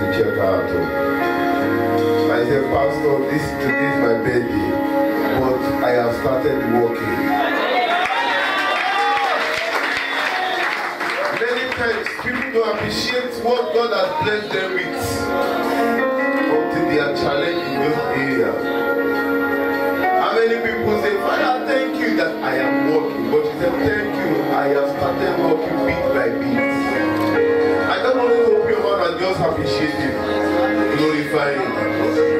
to check out. I said, Pastor, this today is my birthday, but I have started working. Many times people don't appreciate what God has blessed them with until they are challenged in those areas. just appreciate you, glorify you.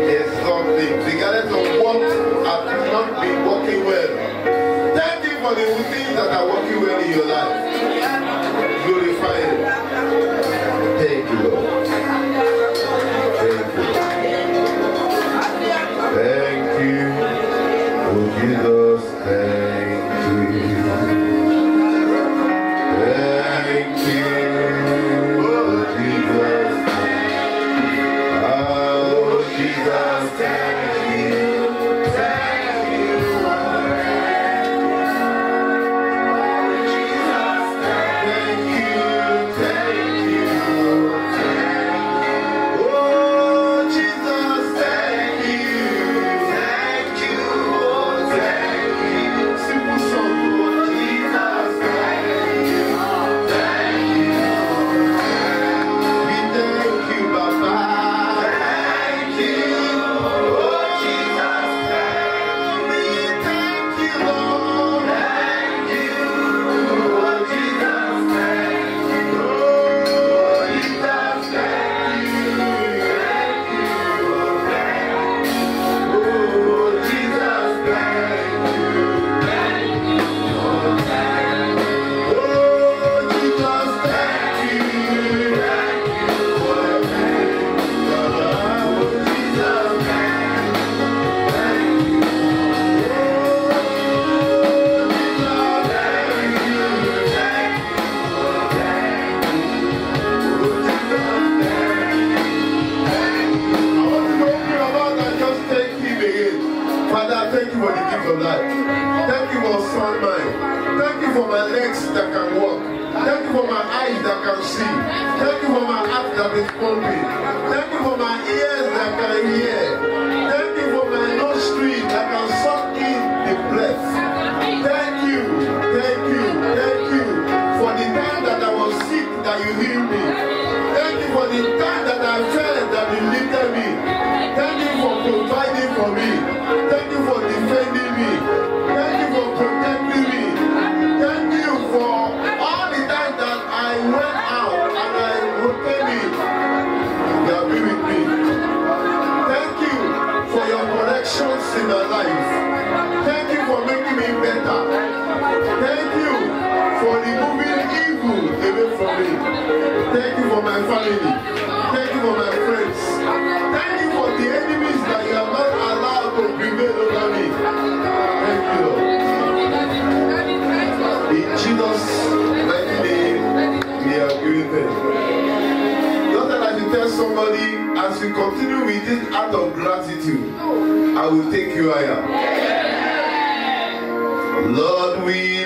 There's something, regardless of what has not been working well. Thank you for the things that are working well in your life. actions in my life. Thank you for making me better. Thank you for removing evil away from me. Thank you for my family. Thank you for my friends. Thank you for the enemies that you have not allowed to prevail over me. Thank you, Lord. In Jesus' mighty name, we are giving tell somebody as we continue with this act of gratitude. I will take you higher. Lord, we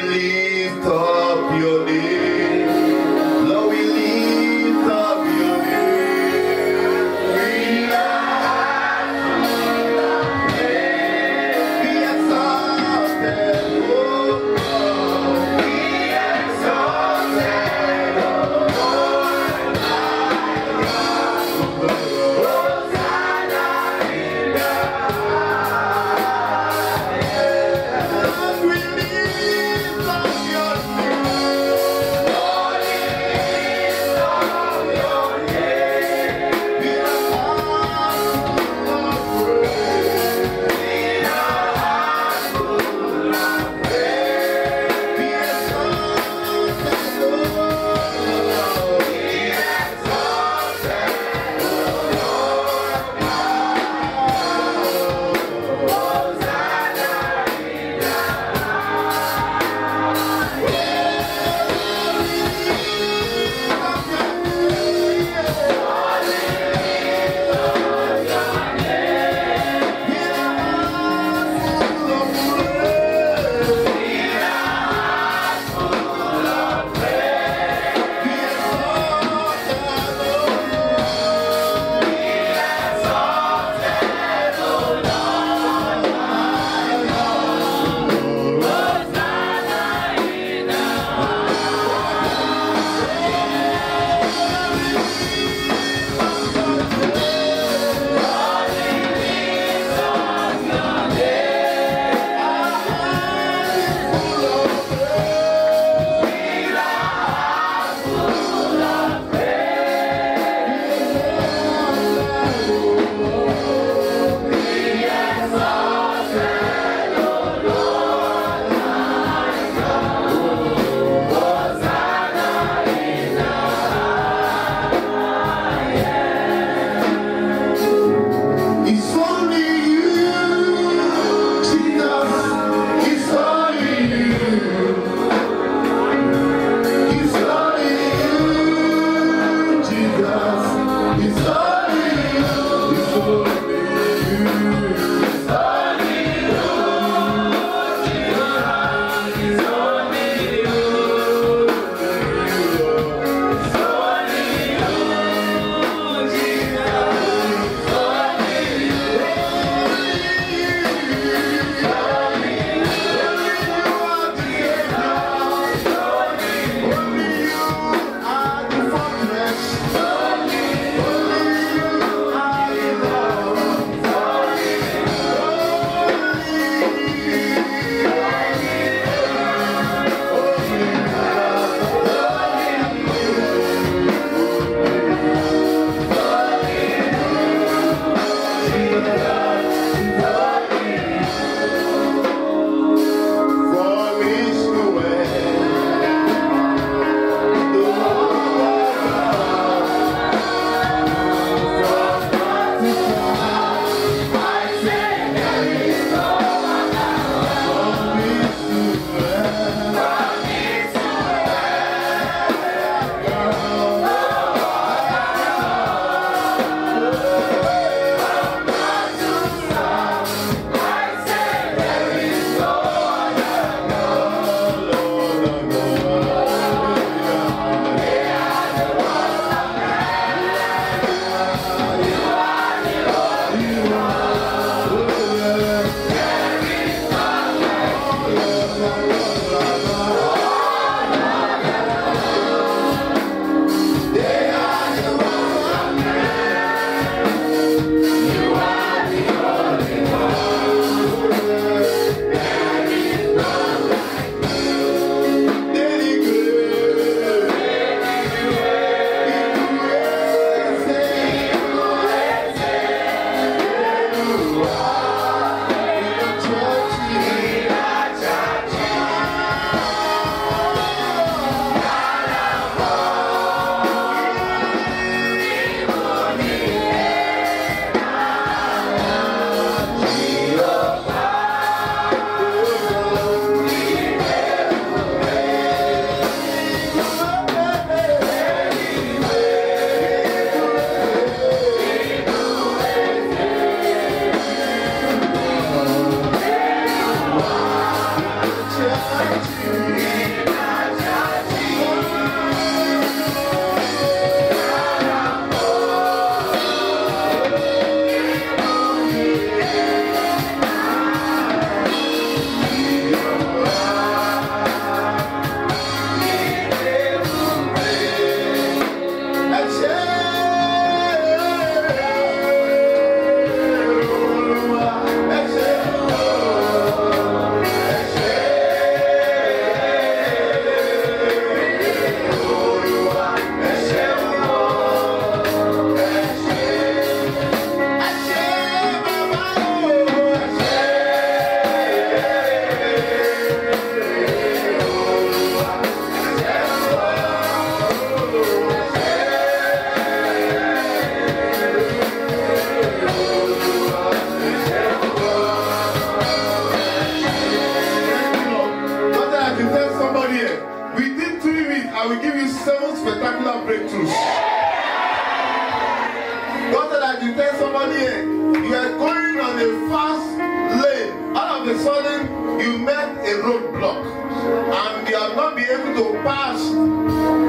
pass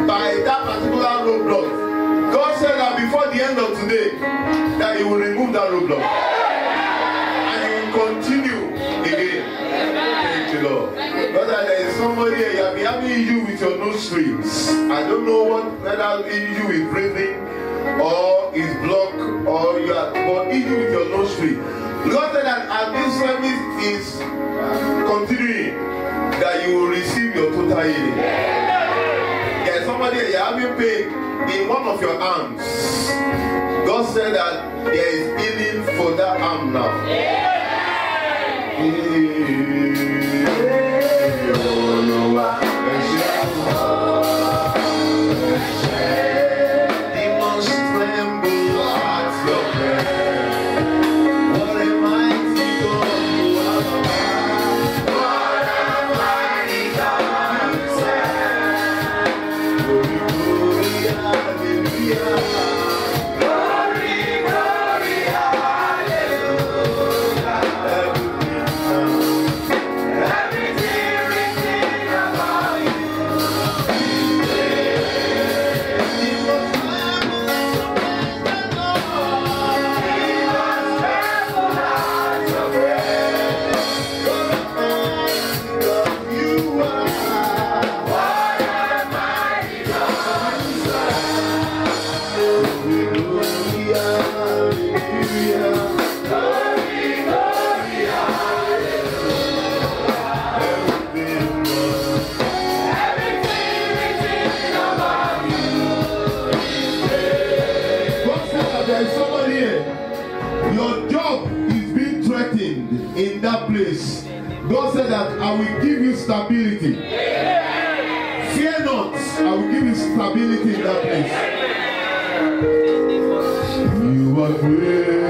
by that particular roadblock, God said that before the end of today, that He will remove that roadblock and He will continue again. Thank you, Lord. Brother, there is somebody here, you have been having issue with your nose strings. I don't know what whether issue is breathing or is blocked or you are but issue with your nose string. God said that as this service is continuing, that you will receive your total healing. There's somebody having pain in one of your arms. God said that there is healing for that arm now. Demons You are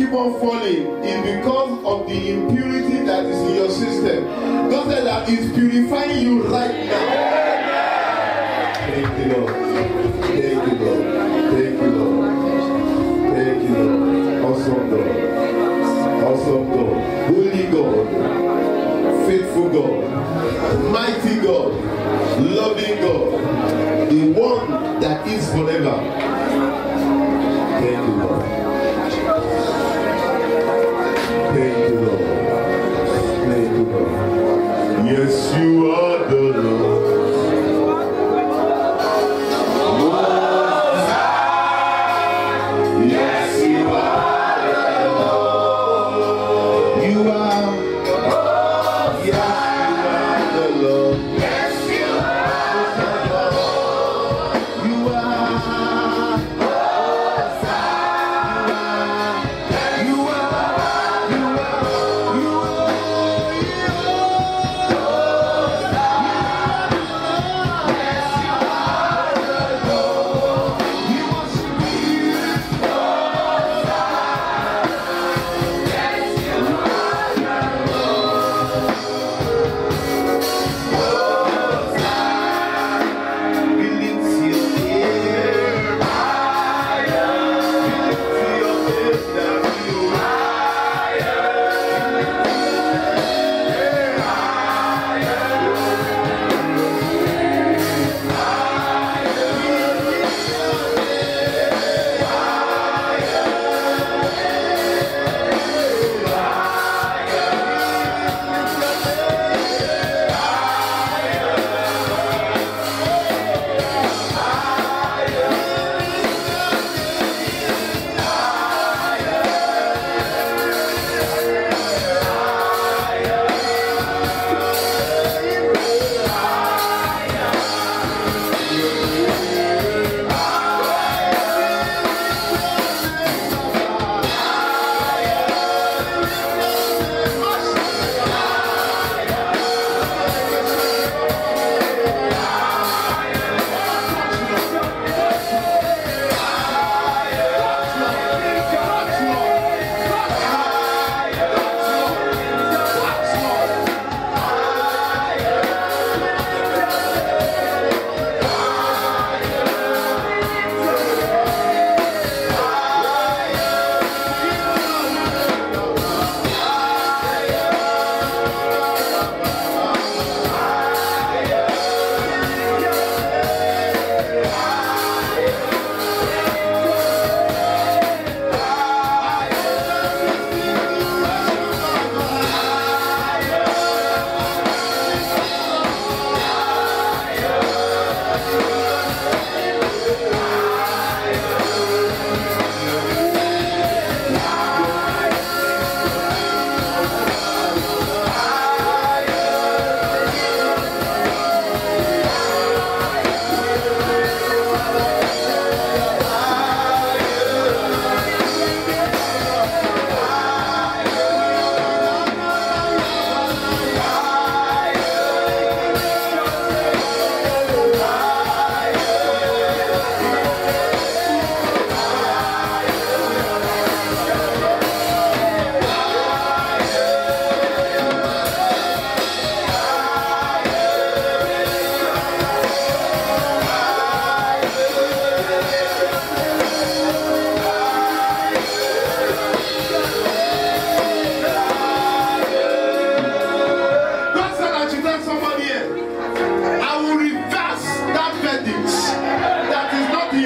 keep on falling is because of the impurity that is in your system. God said that He's purifying you right now. Thank you, Lord. Thank you, Lord. Thank you, Lord. Thank you, Lord. Awesome God. Awesome God. Holy God. Faithful God. Mighty God. Loving God. The one that is forever. Thank you, Lord.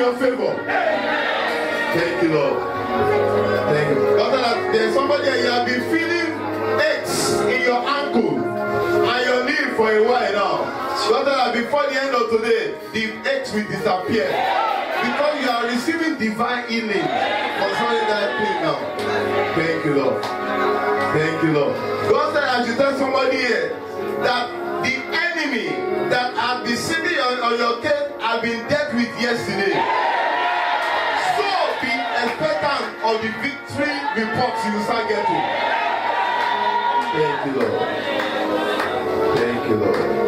Your favor. Thank you, Lord. Thank you. God, there's somebody here, you have been feeling aches in your ankle and your knee for a while now. God, that before the end of today, the aches will disappear. Because you are receiving divine healing concerning that pain now. Thank you, Lord. Thank you, Lord. God said, I should tell somebody here that the enemy that have been sitting on, on your case have been dealt with yesterday. So be expectant of the victory reports you start getting. Thank you, Lord. Thank you, Lord.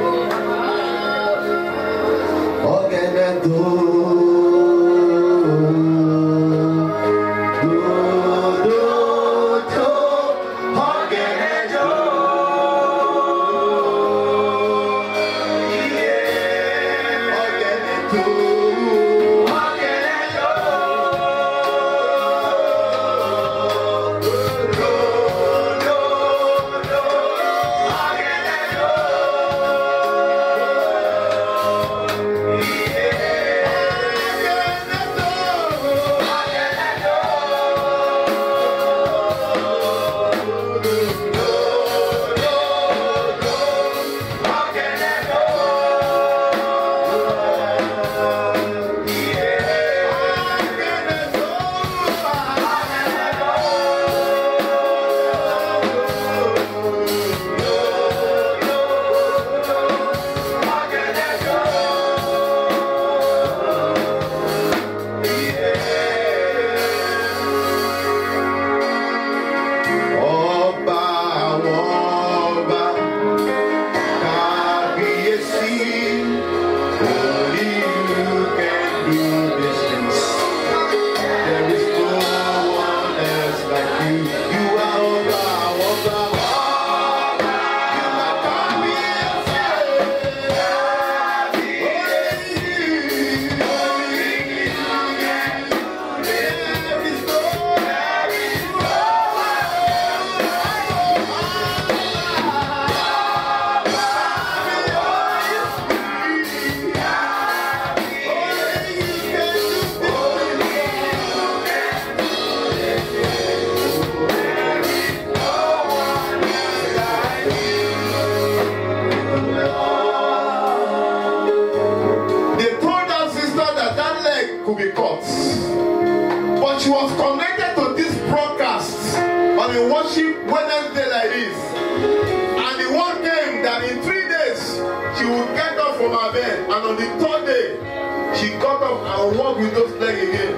On the third day, she got up and walked with those legs again.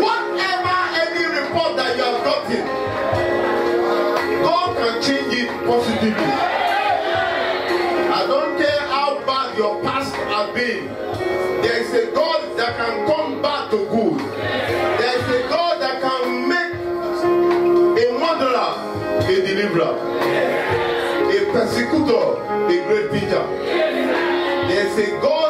Whatever any report that you have gotten, God can change it positively. I don't care how bad your past has been. There is a God that can turn bad to good. There is a God that can make a murderer a deliverer, a persecutor a great preacher. There is a God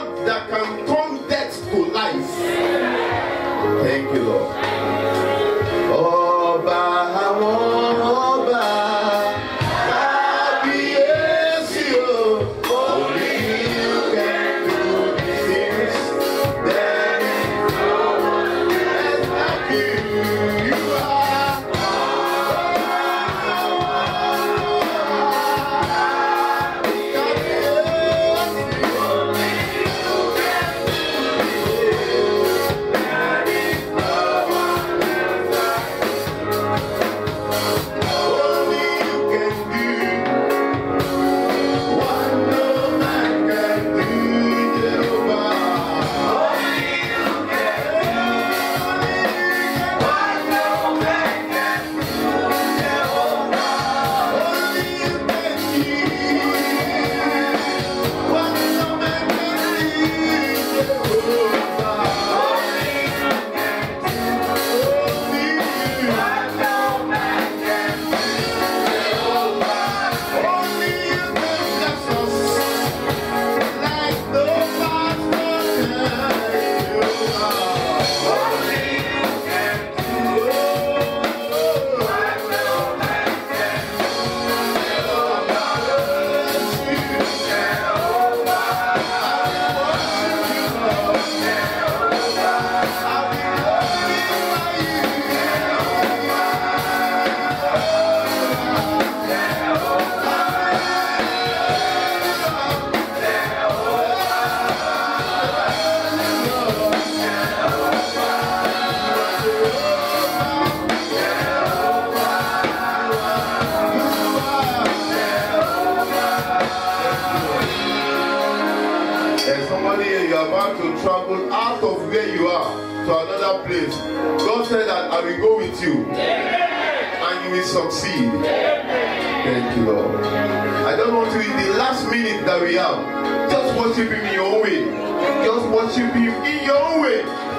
Worship him in your way.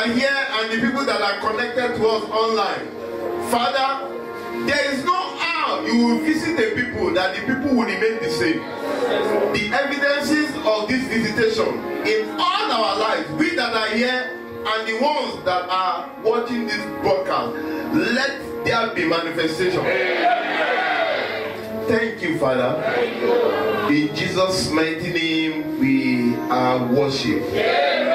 Are here and the people that are connected to us online. Father, there is no how you will visit the people that the people will remain the same. The evidences of this visitation in all our lives, we that are here and the ones that are watching this broadcast, let there be manifestation. Thank you, Father. In Jesus' mighty name, we are worship.